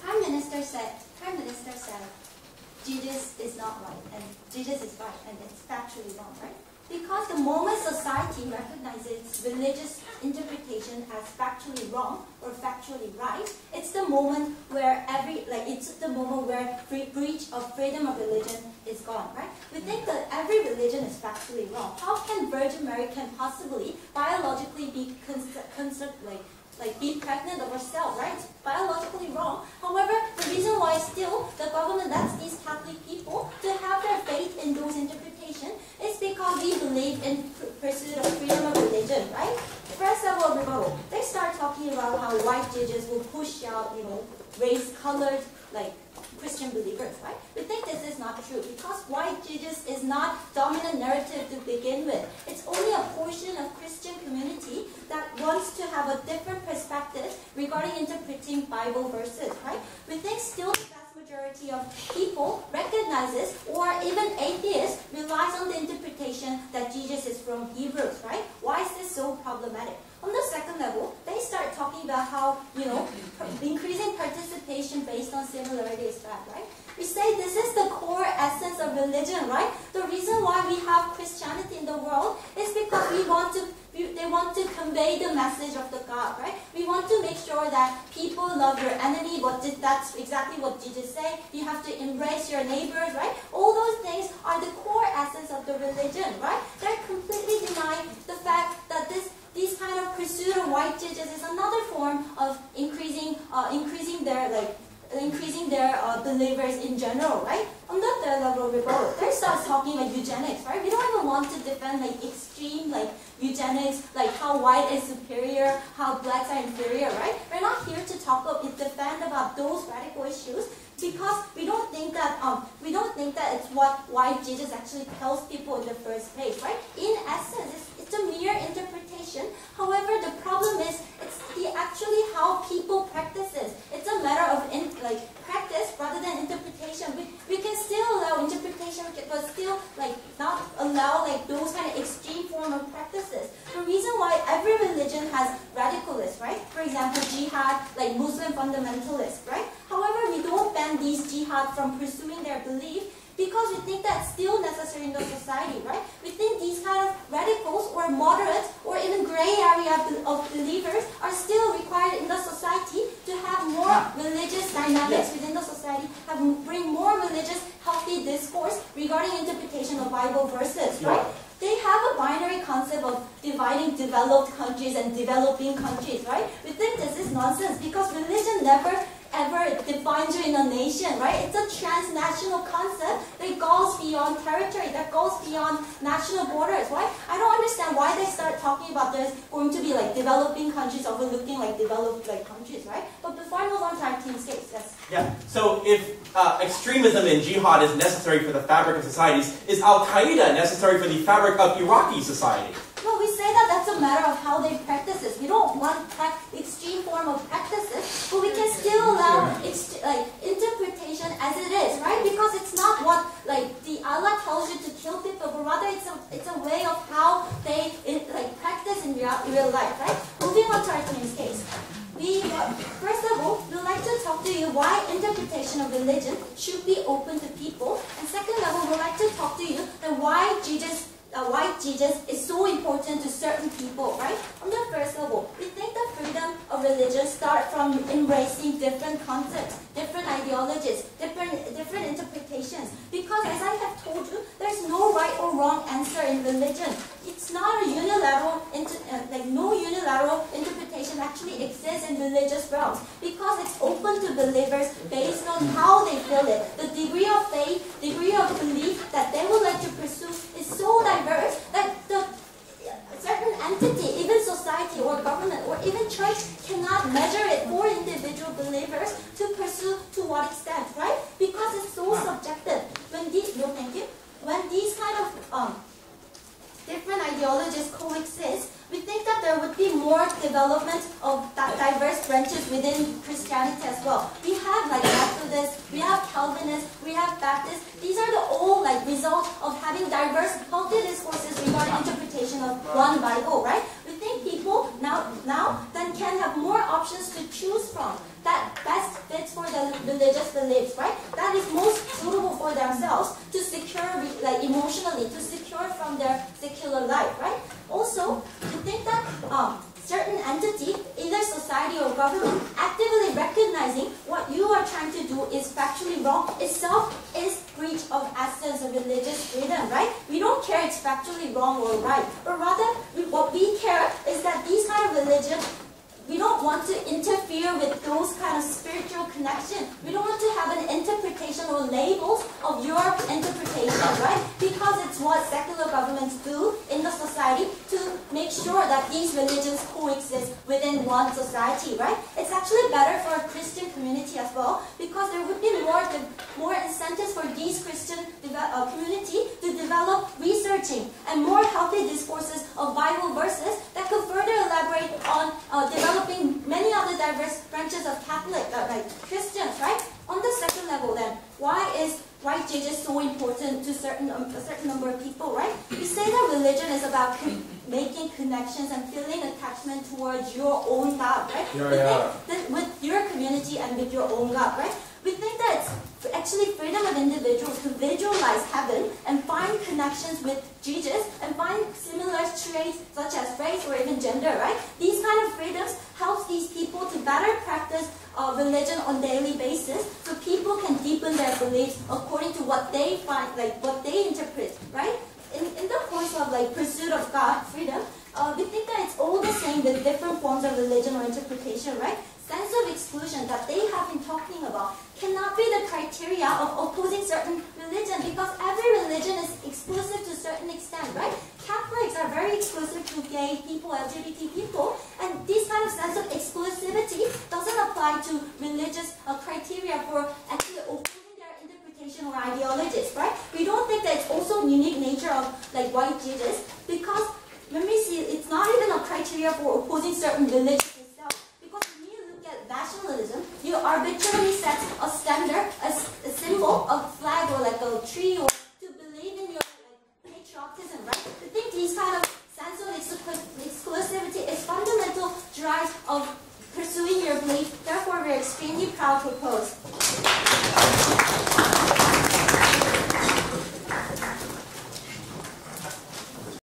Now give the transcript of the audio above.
Prime Minister said, Prime Minister said, Jesus is not right, and Jesus is right, and it's factually wrong, right? Because the moment society recognizes religious interpretation as factually wrong or factually right, it's the moment where every like it's the moment where free breach of freedom of religion is gone, right? We think that every religion is factually wrong. How can Virgin Mary can possibly biologically be considered like like be pregnant of herself, right? Biologically wrong. However, the reason why still the government lets these Catholic people to have their faith in those interpretations is because we believe in pursuit of freedom of religion, right? First of all, rebuttal. They start talking about how white Jesus will push out, you know, race-colored like Christian believers, right? We think this is not true because white Jesus is not dominant narrative to begin with. It's only a portion of Christian community that wants to have a different perspective regarding interpreting Bible verses, right? We think still the vast majority of people recognizes or even atheists that Jesus is from Hebrews, right? Why is this so problematic? On the second level, they start talking about how, you know, increasing participation based on similarity is bad, right? We say this is the core essence of religion, right? The reason why we have Christianity in the world is because we want to they want to convey the message of the God, right? We want to make sure that people love your enemy, but did that's exactly what Jesus said. You have to embrace your neighbors, right? All those things are the core essence of the religion, right? They're completely denying the fact that this these kind of pursuit of white Jesus is another form of increasing uh, increasing their like increasing their uh, believers in general, right? On the third level of rebuttal, they start talking about eugenics, right? We don't even want to defend like extreme like eugenics, like how white is superior, how blacks are inferior, right? We're not here to talk about defend about those radical issues because we don't think that um we don't think that it's what white Jesus actually tells people in the first place, right? In essence, it's, it's a mere interpretation. However, the problem is it's the actually how people practices. It's a matter of in, like practice rather than interpretation. We, we can still allow interpretation, but still like not allow like those kind of extreme form of practices. The reason why every has radicalists, right? For example, jihad, like Muslim fundamentalists, right? However, we don't ban these jihad from pursuing their belief because we think that's still necessary in the society, right? We think these kind of radicals or moderates or even gray area of believers are still required in the society to have more religious dynamics within the society, have bring more religious healthy discourse regarding interpretation of Bible verses, right? They have a binary concept of dividing developed countries and developing countries, right? We think this is nonsense because religion never ever defines you in a nation, right? It's a transnational concept that goes beyond territory, that goes beyond national borders, right? I don't understand why they start talking about this going to be like developing countries overlooking like developed like countries, right? But before I move on to our yes. Yeah, so if uh, extremism in jihad is necessary for the fabric of societies, is Al-Qaeda necessary for the fabric of Iraqi society? No, we say that that's a matter of how they practice it. We don't want extreme form of practices, but we can still allow like interpretation as it is, right? Because it's not what like the Allah tells you to kill people, but rather it's a it's a way of how they in, like practice in real, real life, right? Moving on to our team's case. We, first of all, we'd you why interpretation of religion should be open to people. And second level, we'd like to talk to you that why Jesus uh, why Jesus is so important to certain people, right? On the first level, we think the freedom of religion starts from embracing different concepts, different ideologies, different, different interpretations. Because as I have told you, there's no right or wrong answer in religion. It's not a unilateral, uh, like no unilateral interpretation actually exists in religious realms because it's open to believers based on how they feel it. The degree of faith, degree of belief that they would like to pursue is so diverse that the certain entity, even society or government or even church cannot measure it for individual believers to pursue to what extent, right? Because it's so subjective. When these, no thank you, when these kind of um, different ideologies coexist, we think that there would be more development of diverse branches within Christianity as well. We have like Methodists, we have Calvinists, we have Baptists. These are the all like results of having diverse healthy discourses regarding interpretation of one Bible, right? We think people now now then can have more options to choose from that best fits for their religious beliefs, right? That is most suitable for themselves to secure like emotionally, to secure from their secular life, right? Also, we think that um, certain entity, either society or government, actively recognizing what you are trying to do is factually wrong itself is breach of essence of religious freedom, right? We don't care it's factually wrong or right, but rather we, what we care is that these kind of religion we don't want to interfere with those kind of spiritual connection. We don't want to have an interpretation or labels of your interpretation, right? Because it's what secular governments do in the society to make sure that these religions coexist one society, right? It's actually better for a Christian community as well because there would be more more incentives for these Christian uh, community to develop researching and more healthy discourses of Bible verses that could further elaborate on uh, developing many other diverse branches of Catholic, uh, like Christians, right? On the second level then, why is white Jesus so important to certain um, a certain number of people, right? You say that religion is about making connections and feeling towards your own God, right? Yeah, yeah. That with your community and with your own God, right? We think that it's actually freedom of individuals to visualize heaven and find connections with Jesus and find similar traits such as race or even gender, right? These kind of freedoms helps these people to better practice uh, religion on daily basis so people can deepen their beliefs according to what they find, like what they interpret, right? In, in the course of like pursuit of God, freedom, uh, we think that it's all the different forms of religion or interpretation, right? Sense of exclusion that they have been talking about cannot be the criteria of opposing certain religion because every religion is exclusive to a certain extent, right? Catholics are very exclusive to gay people, LGBT people, and this kind of sense of exclusivity doesn't apply to religious uh, criteria for actually opposing their interpretation or ideologies, right? We don't think that it's also unique nature of like white Jesus because when we see it's not even a criteria for opposing certain religions itself. Because when you look at nationalism, you arbitrarily set a standard, a, a symbol, a flag or like a tree or to believe in your like, patriotism, right? I think these kind of sense of exclusivity is fundamental drive of pursuing your belief. Therefore, we're extremely proud to oppose.